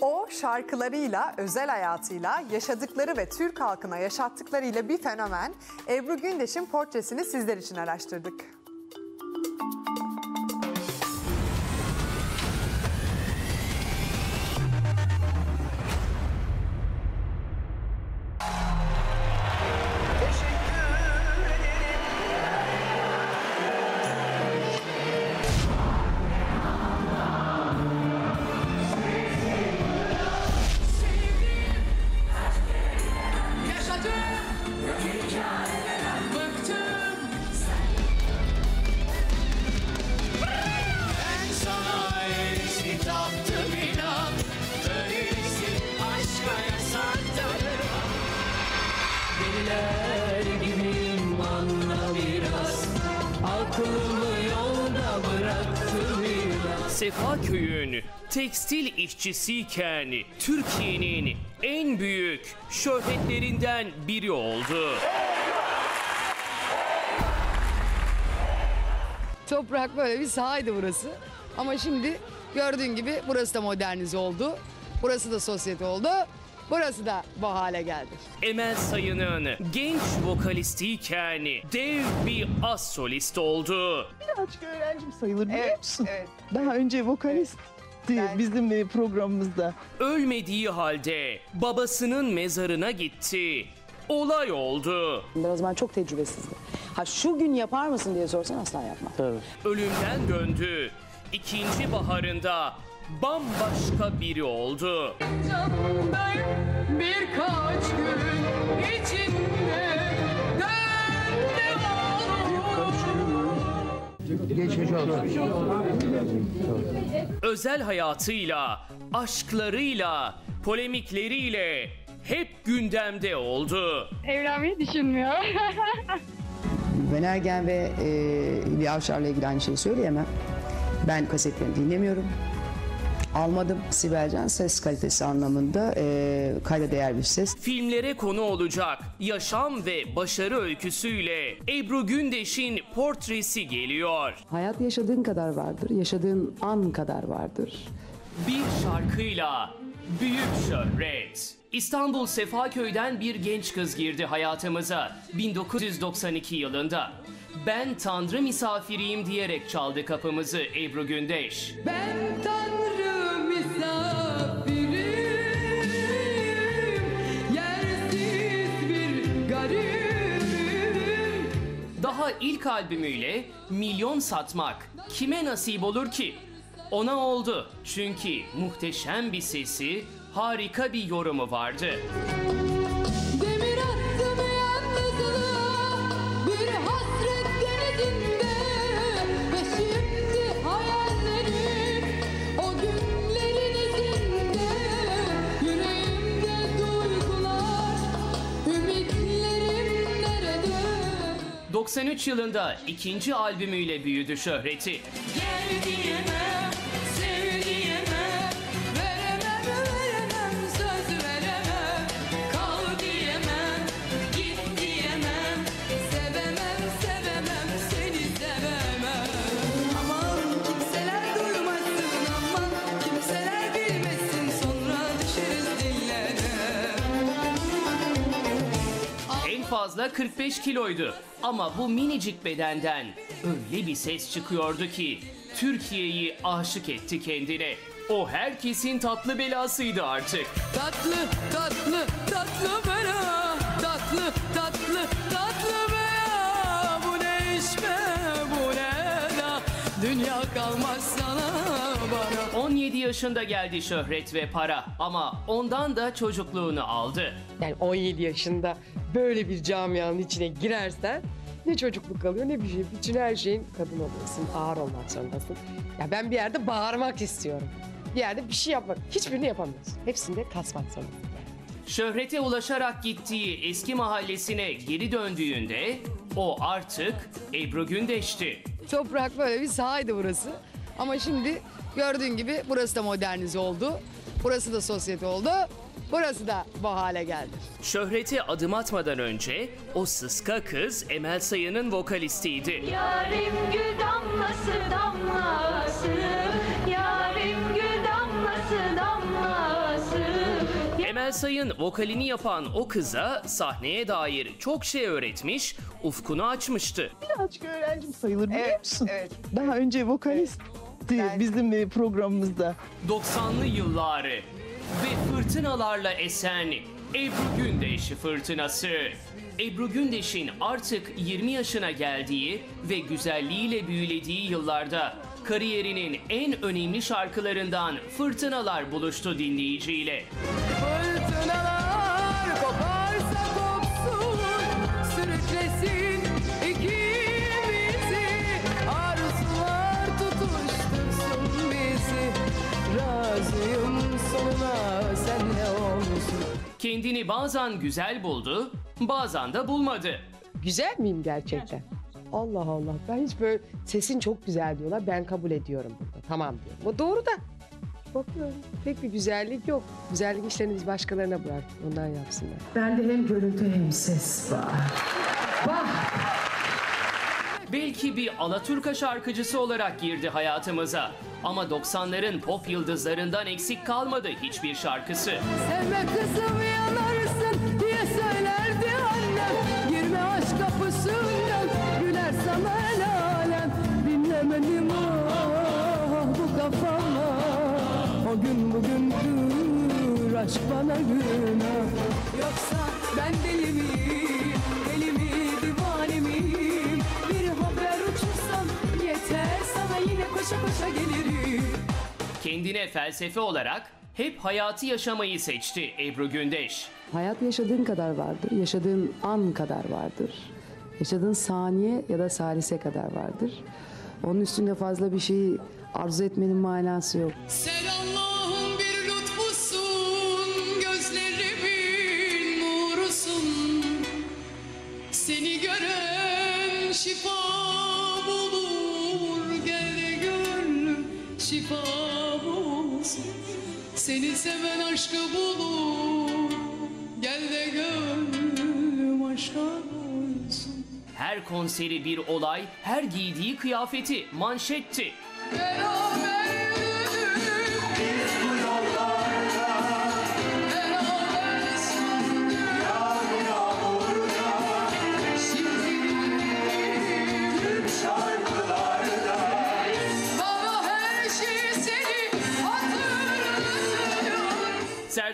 O şarkılarıyla, özel hayatıyla, yaşadıkları ve Türk halkına yaşattıklarıyla bir fenomen. Ebru Gündeş'in portresini sizler için araştırdık. Tekstil işçisiyken Türkiye'nin en büyük şöhretlerinden biri oldu. Toprak böyle bir sahaydı burası. Ama şimdi gördüğün gibi burası da modernize oldu. Burası da sosyete oldu. Burası da bu hale geldi. Emel Sayın'ın genç vokalistiyken dev bir az solist oldu. Birazcık öğrencim sayılır biliyor Evet, musun? evet. Daha önce vokalistti Ben- bizim programımızda. Ölmediği halde babasının mezarına gitti. Olay oldu. O zaman çok tecrübesizdi. Ha şu gün yapar mısın diye sorsan asla yapmam. Ölümden döndü. İkinci baharında bambaşka biri oldu. Canımdayım birkaç gün özel hayatıyla, aşklarıyla, polemikleriyle hep gündemde oldu. Evlenmeyi düşünmüyor. Ben Ergen ve e, Hülya Avşar'la ilgili aynı şeyi söyleyemem. Ben kasetlerini dinlemiyorum. Almadım Sibelcan ses kalitesi anlamında e, kayda değer bir ses. Filmlere konu olacak yaşam ve başarı öyküsüyle Ebru Gündeş'in portresi geliyor. Hayat yaşadığın kadar vardır, yaşadığın an kadar vardır. Bir şarkıyla büyük şöhret. İstanbul Sefaköy'den bir genç kız girdi hayatımıza 1992 yılında. Ben Tanrı misafiriyim diyerek çaldı kapımızı Ebru Gündeş. Ben Tanrı Daha ilk albümüyle milyon satmak kime nasip olur ki? Ona oldu. Çünkü muhteşem bir sesi, harika bir yorumu vardı. 93 yılında ikinci albümüyle büyüdü şöhreti. Gel diyemem, fazla 45 kiloydu. Ama bu minicik bedenden öyle bir ses çıkıyordu ki Türkiye'yi aşık etti kendine. O herkesin tatlı belasıydı artık. Tatlı tatlı tatlı bela Tatlı tatlı tatlı bela Bu ne iş be bu ne da Dünya kalmaz sana bana 17 yaşında geldi şöhret ve para ama ondan da çocukluğunu aldı. Yani 17 yaşında böyle bir camianın içine girersen ne çocukluk kalıyor ne bir şey. Bütün her şeyin kadın oluyorsun. Ağır olmak zorundasın. Ya ben bir yerde bağırmak istiyorum. Bir yerde bir şey yapmak. Hiçbirini yapamıyorsun. Hepsinde kasmak zorundasın. Şöhrete ulaşarak gittiği eski mahallesine geri döndüğünde o artık Ebru Gündeş'ti. Toprak böyle bir sahaydı burası. Ama şimdi gördüğün gibi burası da modernize oldu. Burası da sosyete oldu. Burası da bu hale geldi. Şöhrete adım atmadan önce o sıska kız Emel Sayın'ın vokalistiydi. Yarim gül damlası damlası Yarim gül damlası damlası Emel Sayın vokalini yapan o kıza sahneye dair çok şey öğretmiş, ufkunu açmıştı. Birazcık öğrencim sayılır biliyor Evet, musun? evet. Daha önce vokalistti Ben- bizim e, programımızda. 90'lı yılları ve fırtınalarla esen Ebru Gündeş fırtınası. Ebru Gündeş'in artık 20 yaşına geldiği ve güzelliğiyle büyülediği yıllarda kariyerinin en önemli şarkılarından Fırtınalar buluştu dinleyiciyle. Fırtınalar Kendini bazen güzel buldu, bazen de bulmadı. Güzel miyim gerçekten? Allah Allah. Ben hiç böyle sesin çok güzel diyorlar. Ben kabul ediyorum burada. Tamam diyorum. O doğru da. Bakıyorum. Pek bir güzellik yok. Güzellik işlerini biz başkalarına bıraktık. Onlar yapsınlar. Bende hem görüntü hem ses var. Belki bir Alaturka şarkıcısı olarak girdi hayatımıza. Ama 90'ların pop yıldızlarından eksik kalmadı hiçbir şarkısı. Sevme kızım yanarsın Dinlemedim ah bu kafama. O gün bugündür aşk bana günah. Yoksa ben deli miyim, deli mi, divane miyim? Bir haber uçursam yeter. Sana yine koşa koşa gelirim. Kendine felsefe olarak hep hayatı yaşamayı seçti Ebru Gündeş. Hayat yaşadığın kadar vardır, yaşadığın an kadar vardır. Yaşadığın saniye ya da salise kadar vardır. Onun üstünde fazla bir şeyi arzu etmenin manası yok. Sen Allah'ın bir lütfusun, gözlerimin nurusun. Seni gören şifa bulur, gel gönlüm şifa bulsun. Seni seven aşkı bulur, gel de gönlüm aşka. Her konseri bir olay, her giydiği kıyafeti manşetti. Beraber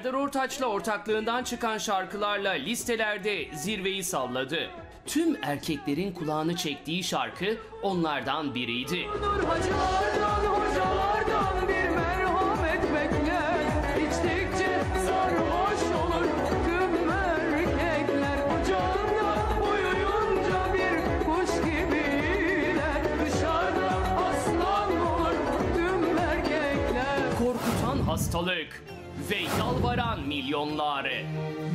Serdar Ortaç'la ortaklığından çıkan şarkılarla listelerde zirveyi salladı. Tüm erkeklerin kulağını çektiği şarkı onlardan biriydi. Nur hacılardan hocalardan bir merhamet bekler İçtikçe sarhoş olur tüm erkekler Ocağında uyuyunca bir kuş gibiler Dışarıda aslan olur tüm erkekler Korkutan hastalık ve yalvaran milyonları.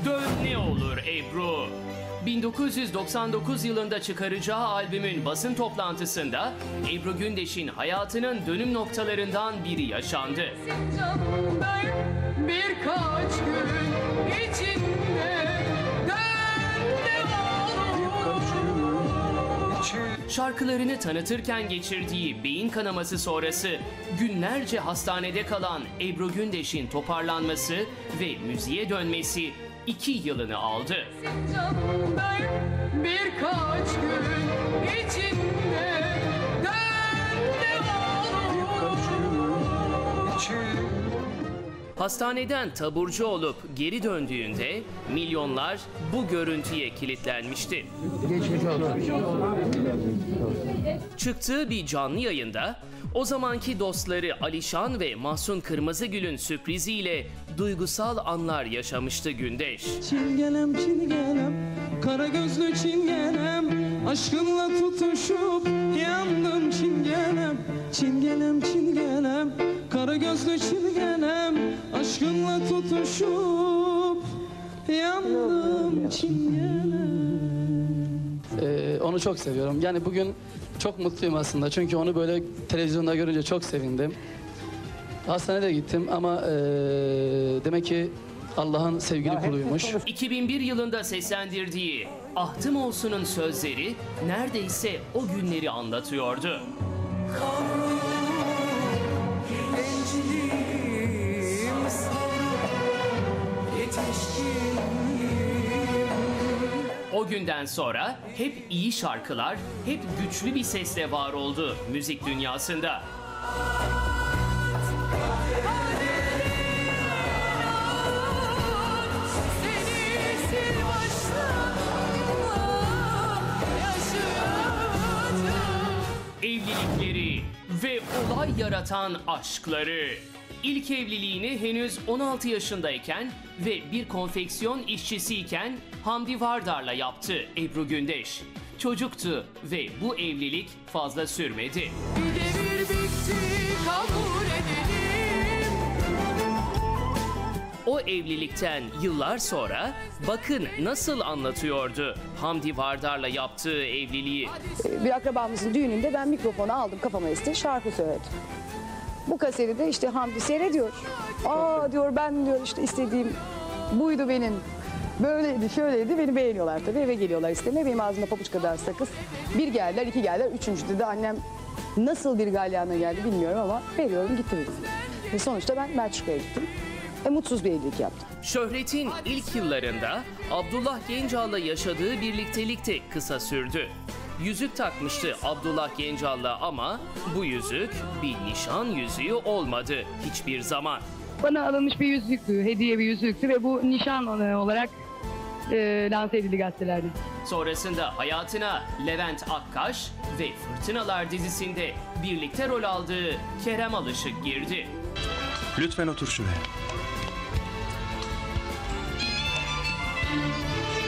Dön ne olur Ebru. 1999 yılında çıkaracağı albümün basın toplantısında Ebru Gündeş'in hayatının dönüm noktalarından biri yaşandı. Birkaç gün Şarkılarını tanıtırken geçirdiği beyin kanaması sonrası günlerce hastanede kalan Ebru Gündeş'in toparlanması ve müziğe dönmesi iki yılını aldı. Birkaç gün Hastaneden taburcu olup geri döndüğünde milyonlar bu görüntüye kilitlenmişti. Çıktığı bir canlı yayında o zamanki dostları Alişan ve Mahsun Kırmızıgül'ün sürpriziyle duygusal anlar yaşamıştı Gündeş. Çingenem çingenem Kara gözlü çingenem Aşkınla tutuşup yandım çingenem Çingenem çingenem Kara gözlü çingenem Aşkınla tutuşup yandım çingenem Ee, onu çok seviyorum. Yani bugün çok mutluyum aslında. Çünkü onu böyle televizyonda görünce çok sevindim. Hastanede gittim ama ee, demek ki Allah'ın sevgili kuluymuş. 2001 yılında seslendirdiği Ahtım Olsun'un sözleri neredeyse o günleri anlatıyordu. Gençliğim O günden sonra hep iyi şarkılar, hep güçlü bir sesle var oldu müzik dünyasında. Evlilikleri ve olay yaratan aşkları. İlk evliliğini henüz 16 yaşındayken ve bir konfeksiyon işçisiyken Hamdi Vardar'la yaptı Ebru Gündeş. Çocuktu ve bu evlilik fazla sürmedi. Devir bitti kabul edelim O evlilikten yıllar sonra bakın nasıl anlatıyordu Hamdi Vardar'la yaptığı evliliği. bir akrabamızın düğününde ben mikrofonu aldım kafama esti şarkı söyledim. Bu kaseti de işte Hamdi seyrediyor. Aa diyor ben diyor işte istediğim buydu benim. Böyleydi şöyleydi beni beğeniyorlar tabii eve geliyorlar istemeye benim ağzımda pabuç kadar sakız. Bir geldiler iki geldiler üçüncüde de annem nasıl bir galyana geldi bilmiyorum ama veriyorum gitti. Ve sonuçta ben Belçika'ya gittim. Ve mutsuz bir evlilik yaptım. Şöhretin ilk yıllarında Abdullah Gencal'la yaşadığı birliktelik de kısa sürdü. Yüzük takmıştı Abdullah Gencal'la ama bu yüzük bir nişan yüzüğü olmadı hiçbir zaman. Bana alınmış bir yüzüktü, hediye bir yüzüktü ve bu nişan olarak e, lanse edildi gazetelerde. Sonrasında hayatına Levent Akkaş ve Fırtınalar dizisinde birlikte rol aldığı Kerem Alışık girdi. Lütfen otur şuraya.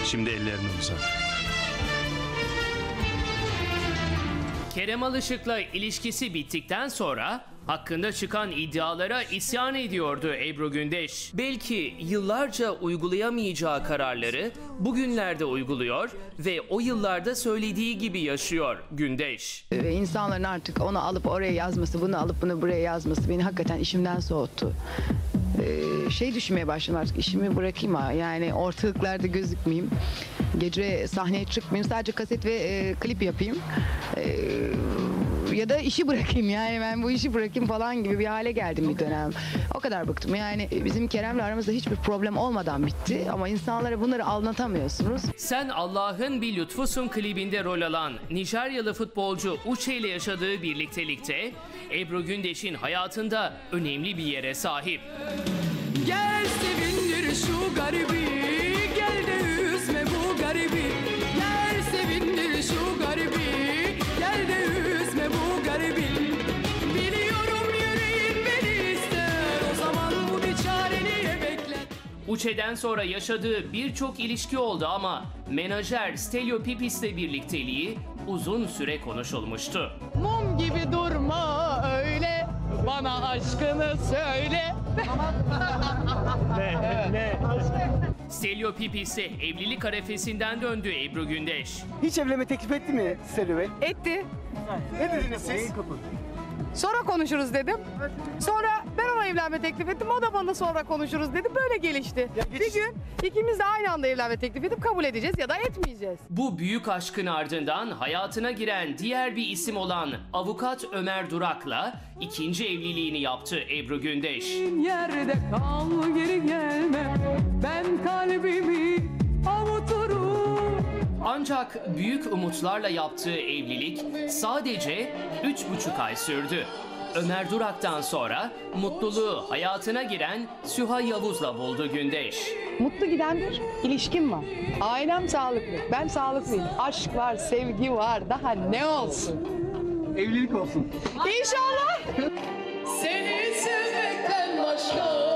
Şimdi ellerini uzat. Kerem Alışık'la ilişkisi bittikten sonra hakkında çıkan iddialara isyan ediyordu Ebru Gündeş. Belki yıllarca uygulayamayacağı kararları bugünlerde uyguluyor ve o yıllarda söylediği gibi yaşıyor Gündeş. Ve insanların artık onu alıp oraya yazması, bunu alıp bunu buraya yazması beni hakikaten işimden soğuttu. Ee, şey düşünmeye başladım artık işimi bırakayım ha. Yani ortalıklarda gözükmeyeyim. Gece sahneye çıkmayayım. Sadece kaset ve e, klip yapayım. Ee, ya da işi bırakayım yani ben bu işi bırakayım falan gibi bir hale geldim bir dönem. O kadar bıktım. Yani bizim Kerem'le aramızda hiçbir problem olmadan bitti. Ama insanlara bunları anlatamıyorsunuz. Sen Allah'ın bir lütfusun klibinde rol alan Nijeryalı futbolcu Uche ile yaşadığı birliktelikte Ebru Gündeş'in hayatında önemli bir yere sahip. Gel sevindir şu garibi Uçe'den sonra yaşadığı birçok ilişki oldu ama menajer Stelio Pipis'le birlikteliği uzun süre konuşulmuştu. Mum gibi durma öyle Bana aşkını söyle Stelio Pipis'le evlilik arefesinden döndü Ebru Gündeş. Hiç evlenme teklif etti mi Selvi Bey? Etti. Ne dediniz siz? Sonra konuşuruz dedim. Sonra ben ona evlenme teklif ettim. O da bana sonra konuşuruz dedi. Böyle gelişti. Bir gün ikimiz de aynı anda evlenme teklif edip kabul edeceğiz ya da etmeyeceğiz. Bu büyük aşkın ardından hayatına giren diğer bir isim olan avukat Ömer Durak'la ikinci evliliğini yaptı Ebru Gündeş. Yerde kal geri gelme Ben kalbimi avuturum Ancak büyük umutlarla yaptığı evlilik sadece üç buçuk ay sürdü. Ömer Durak'tan sonra mutluluğu hayatına giren Süha Yavuz'la buldu Gündeş. Mutlu giden bir ilişkim var. Ailem sağlıklı. Ben sağlıklıyım. Aşk var, sevgi var. Daha ne olsun? Evlilik olsun. İnşallah. Seni sevmekten başka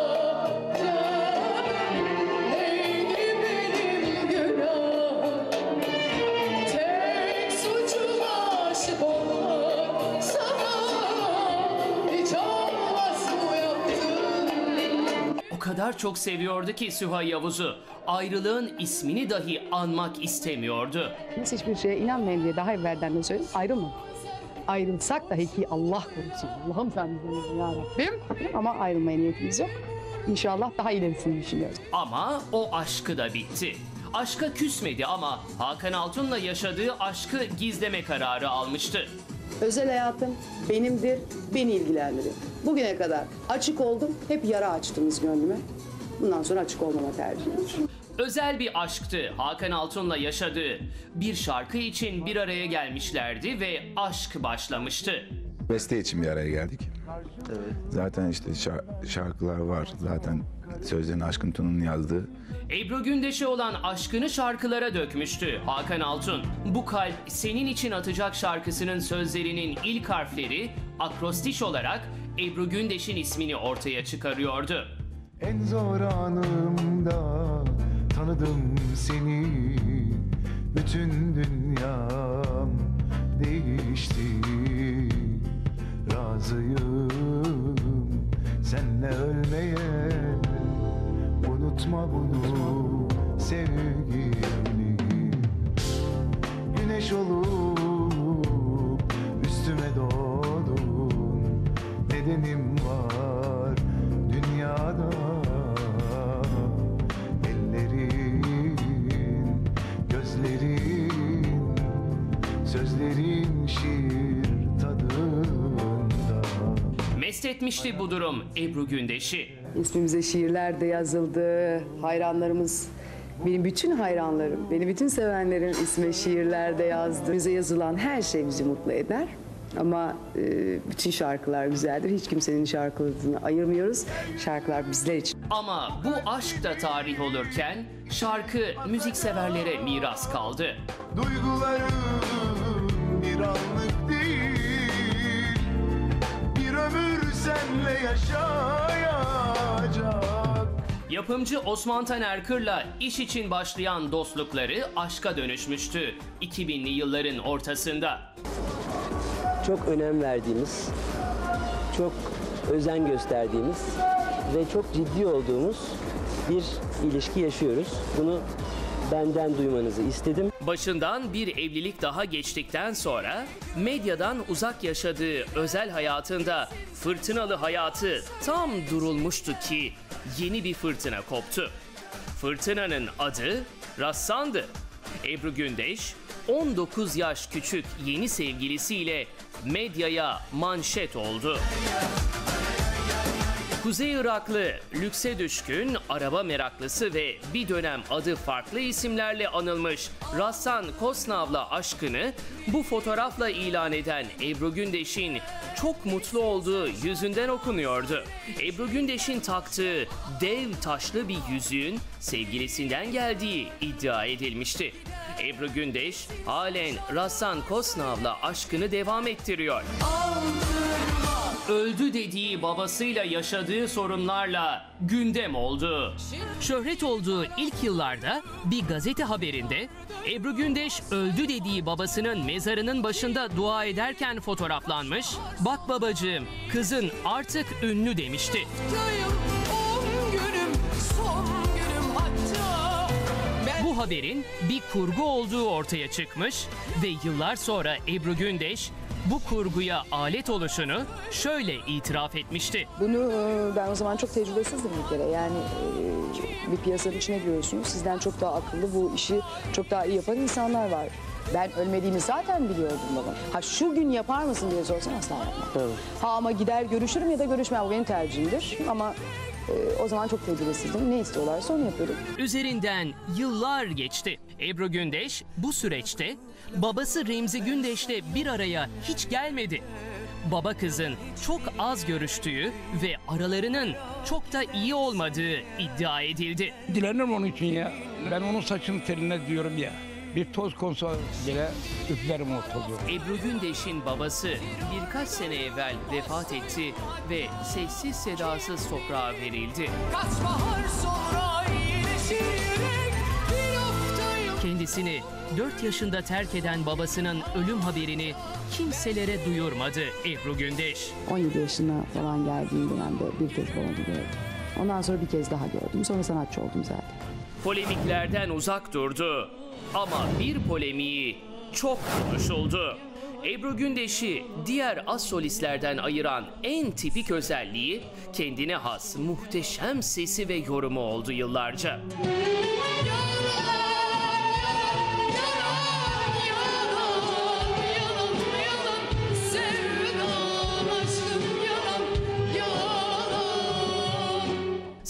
kadar çok seviyordu ki Süha Yavuz'u ayrılığın ismini dahi anmak istemiyordu. Biz hiçbir şeye inanmayın diye daha evvelden de söyledim. Ayrılma. Ayrılsak dahi ki Allah korusun. Allah'ım sen bizim ya Rabbim. Ama ayrılmaya niyetimiz yok. İnşallah daha ilerisini düşünüyoruz. Ama o aşkı da bitti. Aşka küsmedi ama Hakan Altun'la yaşadığı aşkı gizleme kararı almıştı. Özel hayatım benimdir, beni ilgilendiriyor. Bugüne kadar açık oldum, hep yara açtınız gönlüme. Bundan sonra açık olmama tercihimdir. Özel bir aşktı Hakan Altun'la yaşadığı. Bir şarkı için bir araya gelmişlerdi ve aşk başlamıştı. Beste için bir araya geldik. Zaten işte şar- şarkılar var. Zaten sözlerini Aşkın Tun'un yazdığı. Ebru Gündeş'e olan aşkını şarkılara dökmüştü Hakan Altun. Bu kalp senin için atacak şarkısının sözlerinin ilk harfleri akrostiş olarak Ebru Gündeş'in ismini ortaya çıkarıyordu. En zor anımda tanıdım seni. Bütün dünyam değişti. Razıyım senle ölmeye. Unutma bunu sevgili Güneş olup Nedenim var dünyada Ellerin, gözlerin, sözlerin şiir tadında Mest etmişti bu durum Ebru Gündeş'i. İsmimize şiirler de yazıldı. Hayranlarımız, benim bütün hayranlarım, benim bütün sevenlerim isme şiirler de yazdı. Bize yazılan her şey bizi mutlu eder. Ama e, bütün şarkılar güzeldir. Hiç kimsenin şarkılarını ayırmıyoruz. Şarkılar bizler için. Ama bu aşk da tarih olurken şarkı müzikseverlere miras kaldı. Duygularım bir anlık değil Bir ömür senle yaşayacak Yapımcı Osman Taner Kır'la iş için başlayan dostlukları aşka dönüşmüştü 2000'li yılların ortasında. Çok önem verdiğimiz, çok özen gösterdiğimiz ve çok ciddi olduğumuz bir ilişki yaşıyoruz. Bunu benden duymanızı istedim. Başından bir evlilik daha geçtikten sonra medyadan uzak yaşadığı özel hayatında fırtınalı hayatı tam durulmuştu ki yeni bir fırtına koptu. Fırtınanın adı Rassan'dı. Ebru Gündeş 19 yaş küçük yeni sevgilisiyle medyaya manşet oldu. Kuzey Iraklı, lükse düşkün, araba meraklısı ve bir dönem adı farklı isimlerle anılmış Rassan Kosnav'la aşkını bu fotoğrafla ilan eden Ebru Gündeş'in çok mutlu olduğu yüzünden okunuyordu. Ebru Gündeş'in taktığı dev taşlı bir yüzüğün sevgilisinden geldiği iddia edilmişti. Ebru Gündeş halen Rassan Kosnav'la aşkını devam ettiriyor öldü dediği babasıyla yaşadığı sorunlarla gündem oldu. Şöhret olduğu ilk yıllarda bir gazete haberinde Ebru Gündeş öldü dediği babasının mezarının başında dua ederken fotoğraflanmış. Bak babacığım kızın artık ünlü demişti. Haberin bir kurgu olduğu ortaya çıkmış ve yıllar sonra Ebru Gündeş bu kurguya alet oluşunu şöyle itiraf etmişti. Bunu e, ben o zaman çok tecrübesizdim bir kere. Yani e, bir piyasanın içine giriyorsunuz. Sizden çok daha akıllı bu işi çok daha iyi yapan insanlar var. Ben ölmediğimi zaten biliyordum baba. Ha şu gün yapar mısın diye sorsan asla yapmam. Ha ama gider görüşürüm ya da görüşmem. Bu benim tercihimdir. Ama o zaman çok tecrübesizdim. Ne istiyorlarsa onu yapıyordum. Üzerinden yıllar geçti. Ebru Gündeş bu süreçte babası Remzi Gündeş'le bir araya hiç gelmedi. Baba kızın çok az görüştüğü ve aralarının çok da iyi olmadığı iddia edildi. Dilenirim onun için ya. Ben onun saçının teline diyorum ya. Bir toz konsa bile üflerim o tozu. Ebru Gündeş'in babası birkaç sene evvel vefat etti ve sessiz sedasız toprağa verildi. Kaç bahar sonra iyileşerek bir haftayım Kendisini 4 yaşında terk eden babasının ölüm haberini kimselere duyurmadı Ebru Gündeş. 17 yaşına falan geldiğim dönemde bir kez babamı gördüm. Ondan sonra bir kez daha gördüm. Sonra sanatçı oldum zaten. Polemiklerden uzak durdu ama bir polemiği çok konuşuldu. Ebru Gündeş'i diğer az solistlerden ayıran en tipik özelliği kendine has muhteşem sesi ve yorumu oldu yıllarca.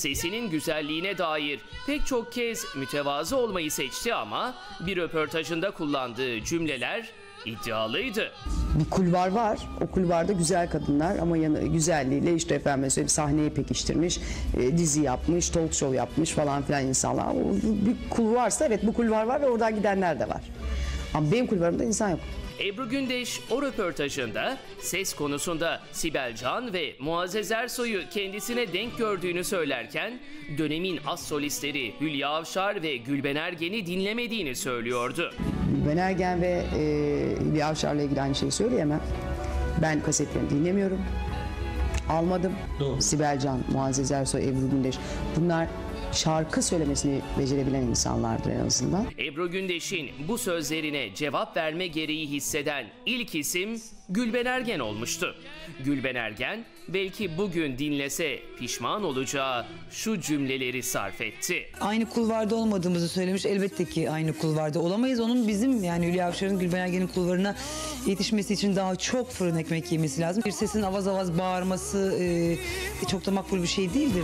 Sesinin güzelliğine dair pek çok kez mütevazı olmayı seçti ama bir röportajında kullandığı cümleler iddialıydı. bir kulvar var. O kulvarda güzel kadınlar ama yanı, güzelliğiyle işte efendim söyleyeyim sahneyi pekiştirmiş, e, dizi yapmış, talk show yapmış falan filan insanlar. O, bir kulvarsa evet bu kulvar var ve oradan gidenler de var. Ama benim kulvarımda insan yok. Ebru Gündeş o röportajında ses konusunda Sibel Can ve Muazzez Ersoy'u kendisine denk gördüğünü söylerken dönemin as solistleri Hülya Avşar ve Gülben Ergen'i dinlemediğini söylüyordu. Ben Ergen ve e, Hülya Avşar'la ilgili aynı şeyi söyleyemem. Ben kasetlerini dinlemiyorum. Almadım. Sibel Can, Muazzez Ersoy, Ebru Gündeş. Bunlar şarkı söylemesini becerebilen insanlardır en azından. Ebru Gündeş'in bu sözlerine cevap verme gereği hisseden ilk isim Gülben Ergen olmuştu. Gülben Ergen belki bugün dinlese pişman olacağı şu cümleleri sarf etti. Aynı kulvarda olmadığımızı söylemiş. Elbette ki aynı kulvarda olamayız. Onun bizim yani Hülya Avşar'ın Gülben Ergen'in kulvarına yetişmesi için daha çok fırın ekmek yemesi lazım. Bir sesin avaz avaz bağırması e, çok da makbul bir şey değildir.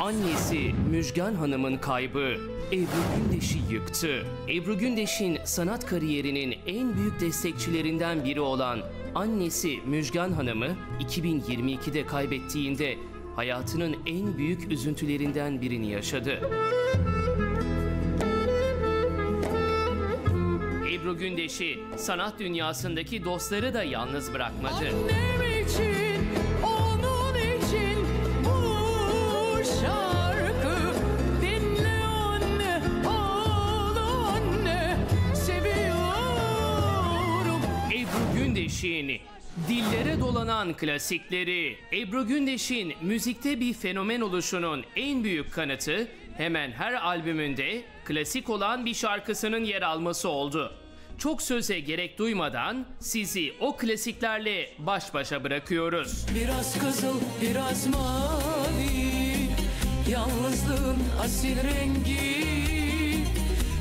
Annesi Müjgan Hanım'ın kaybı Ebru Gündeş'i yıktı. Ebru Gündeş'in sanat kariyerinin en büyük destekçilerinden biri olan annesi Müjgan Hanım'ı 2022'de kaybettiğinde hayatının en büyük üzüntülerinden birini yaşadı. Ebru Gündeş'i sanat dünyasındaki dostları da yalnız bırakmadı. Annem için, onun için bu şarkı dinle anne, ağla anne, seviyorum. Ebru Gündeş'in dillere dolanan klasikleri, Ebru Gündeş'in müzikte bir fenomen oluşunun en büyük kanıtı hemen her albümünde klasik olan bir şarkısının yer alması oldu. Çok söze gerek duymadan sizi o klasiklerle baş başa bırakıyoruz. Biraz kızıl, biraz mavi Yalnızlığın asil rengi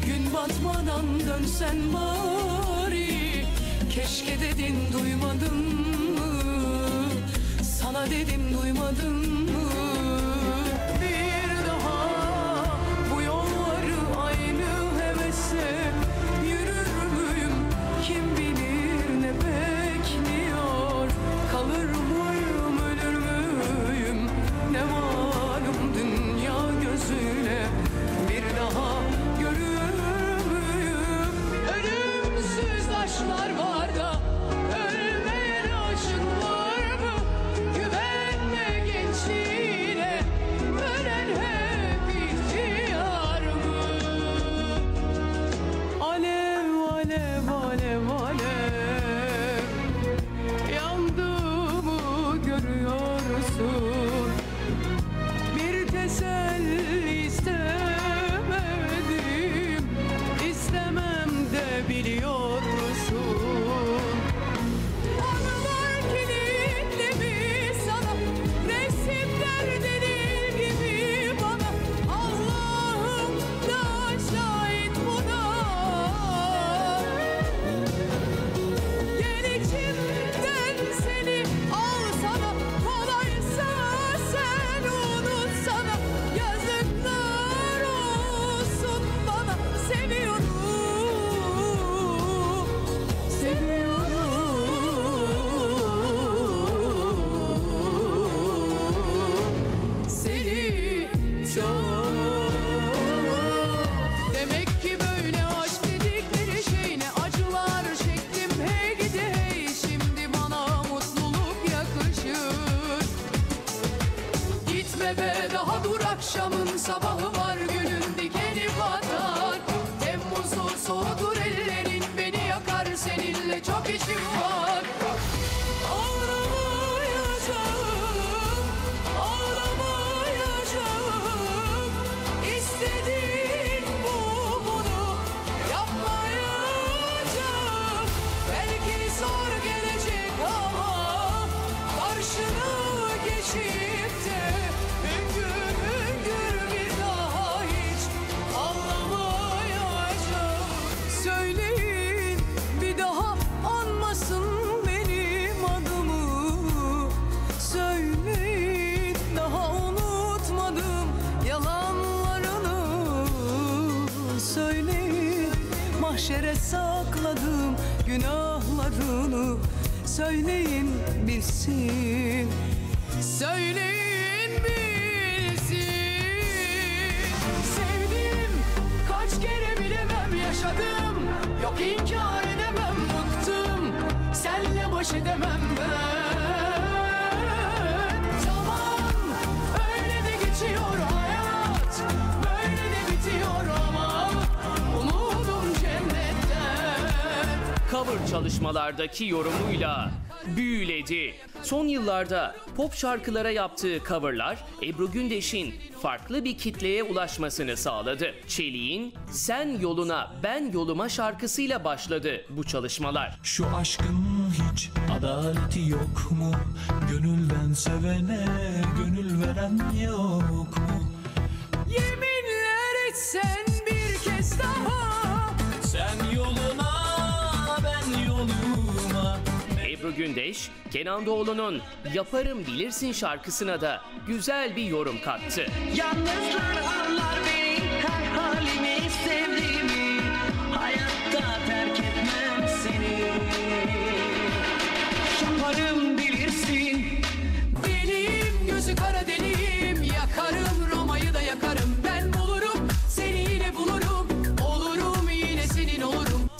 Gün batmadan dönsen bari Keşke dedin duymadın mı Sana dedim duymadın mı sim. Çalışmalardaki yorumuyla büyüledi. Son yıllarda pop şarkılara yaptığı coverlar Ebru Gündeş'in farklı bir kitleye ulaşmasını sağladı. Çelik'in Sen Yoluna Ben Yoluma şarkısıyla başladı bu çalışmalar. Şu aşkın hiç adaleti yok mu? Gönülden sevene gönül veren yok mu? Yeminler etsen bir kez daha Sen Gündeş, Kenan Doğulu'nun Yaparım Bilirsin şarkısına da güzel bir yorum kattı. Yalnızlar anlar beni her halimi sevdiğimi Hayatta terk etmem seni Yaparım bilirsin Deliyim gözü kara deliyim Yakarım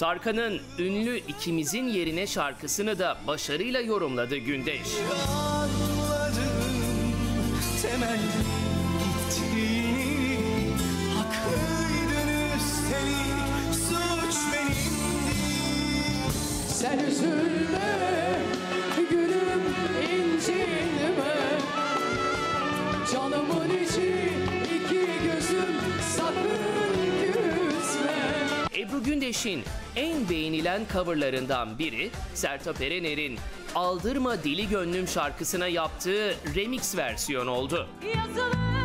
Tarkan'ın ünlü İkimizin Yerine şarkısını da başarıyla yorumladı Gündeş. temelli gitti Haklıydın üstelik suç benimdi Sen üzülme gülüm incinme Canımın içi iki gözüm sakın küsme Ebru Gündeş'in en beğenilen coverlarından biri Sertab Erener'in Aldırma Dili Gönlüm şarkısına yaptığı remix versiyon oldu. Yazılır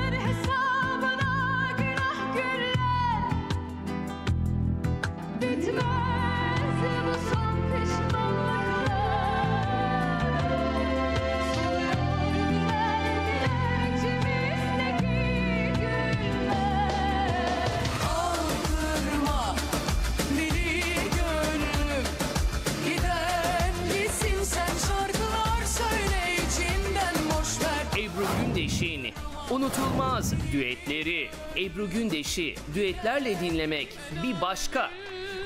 Ebru Gündeş'i düetlerle dinlemek bir başka.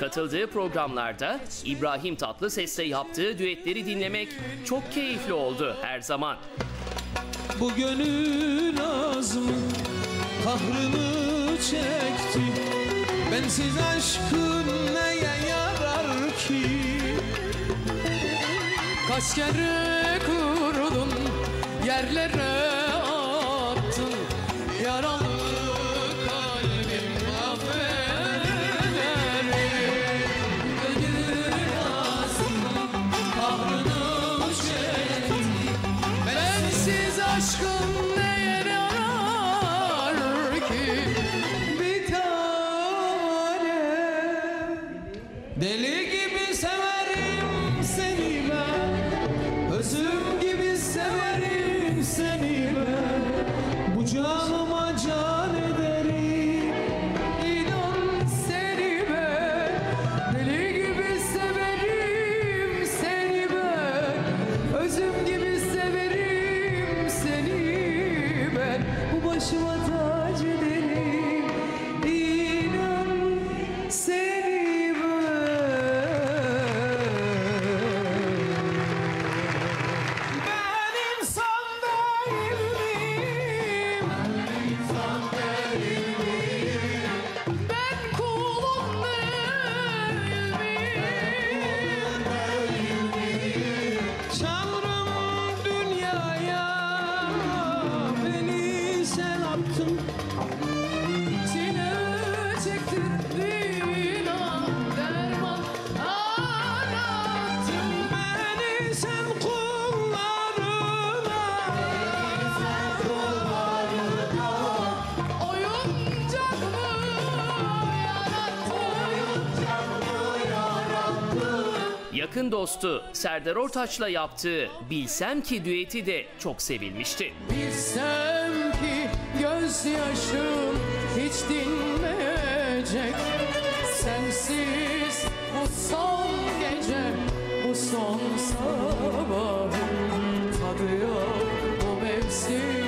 Katıldığı programlarda İbrahim Tatlıses'le yaptığı düetleri dinlemek çok keyifli oldu her zaman. Bu gönül azmı kahrını çekti Bensiz aşkın neye yarar ki Kaç kere kurdun yerlere attın Yaralı Yakın dostu Serdar Ortaç'la yaptığı Bilsem Ki düeti de çok sevilmişti. Bilsem ki gözyaşım hiç dinmeyecek Sen sensiz bu son gece bu son sabahın tadı yok bu mevsim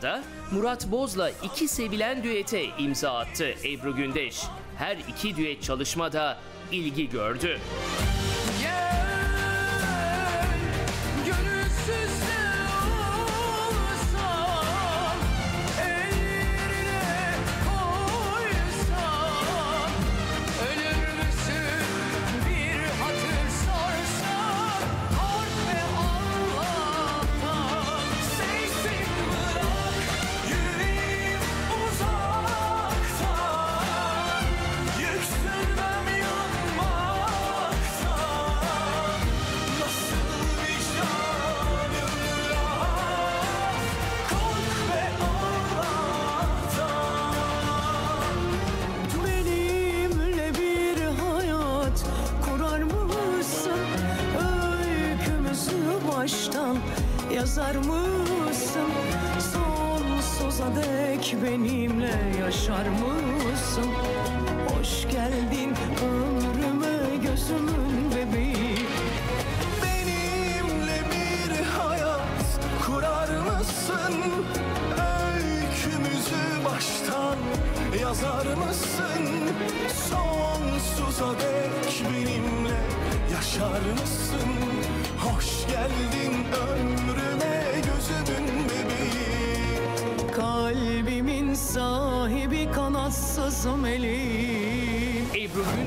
Son yıllarda Murat Boz'la iki sevilen düete imza attı Ebru Gündeş. Her iki düet çalışmada ilgi gördü.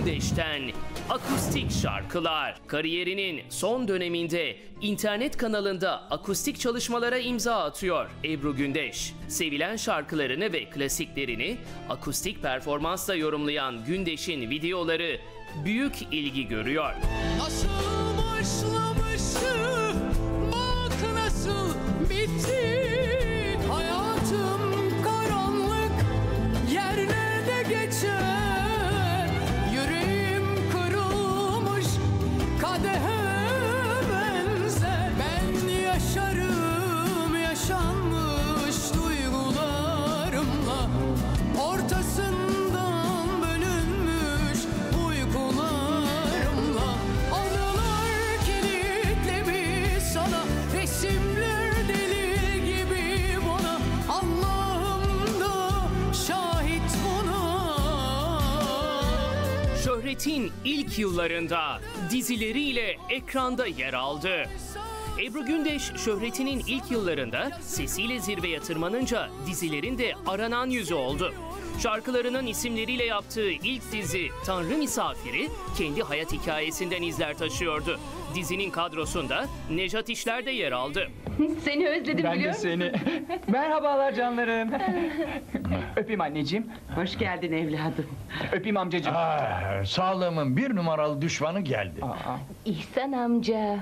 Gündeş'ten akustik şarkılar. Kariyerinin son döneminde internet kanalında akustik çalışmalara imza atıyor Ebru Gündeş. Sevilen şarkılarını ve klasiklerini akustik performansla yorumlayan Gündeş'in videoları büyük ilgi görüyor. Nasıl Şöhretin ilk yıllarında dizileriyle ekranda yer aldı. Ebru Gündeş şöhretinin ilk yıllarında sesiyle zirveye tırmanınca dizilerin de aranan yüzü oldu. Şarkılarının isimleriyle yaptığı ilk dizi Tanrı Misafiri kendi hayat hikayesinden izler taşıyordu. Dizinin kadrosunda Nejat İşler de yer aldı. Seni özledim Ben de biliyor musun? seni. Merhabalar canlarım. Öpeyim anneciğim. Hoş geldin evladım. Öpeyim amcacığım. Ah, sağlığımın bir numaralı düşmanı geldi. İhsan amca.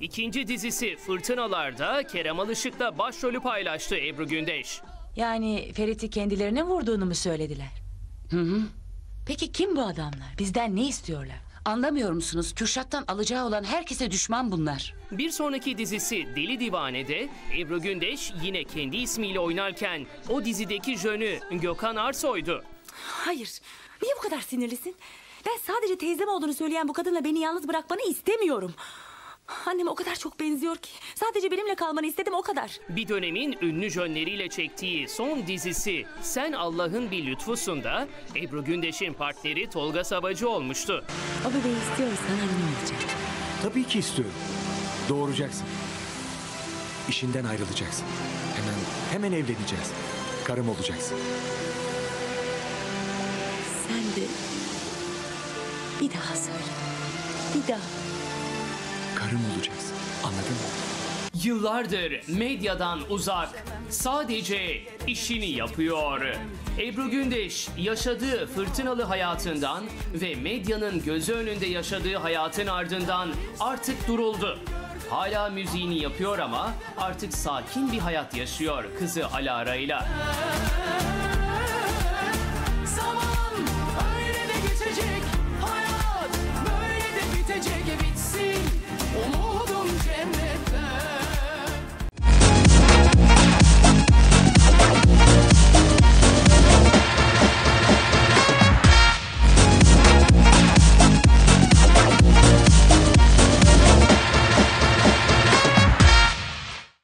İkinci dizisi Fırtınalar'da Kerem Alışık'la başrolü paylaştı Ebru Gündeş. Yani Ferit'i kendilerine vurduğunu mu söylediler? Hı hı. Peki kim bu adamlar? Bizden ne istiyorlar? Anlamıyor musunuz? Kürşat'tan alacağı olan herkese düşman bunlar. Bir sonraki dizisi Deli Divane'de Ebru Gündeş yine kendi ismiyle oynarken o dizideki jönü Gökhan Arsoy'du. Hayır. Niye bu kadar sinirlisin? Ben sadece teyzem olduğunu söyleyen bu kadınla beni yalnız bırakmanı istemiyorum. Anneme o kadar çok benziyor ki. Sadece benimle kalmanı istedim o kadar. Bir dönemin ünlü jönleriyle çektiği son dizisi Sen Allah'ın bir lütfusun da Ebru Gündeş'in partneri Tolga Savacı olmuştu. O bebeği istiyorsan anne olacak. Tabii ki istiyorum. Doğuracaksın. İşinden ayrılacaksın. Hemen hemen evleneceğiz. Karım olacaksın. Sen de bir daha söyle. Bir daha. Karım olacaksın. Anladın mı? Yıllardır medyadan uzak, sadece işini yapıyor. Ebru Gündeş yaşadığı fırtınalı hayatından ve medyanın gözü önünde yaşadığı hayatın ardından artık duruldu. Hala müziğini yapıyor ama artık sakin bir hayat yaşıyor kızı Alara'yla.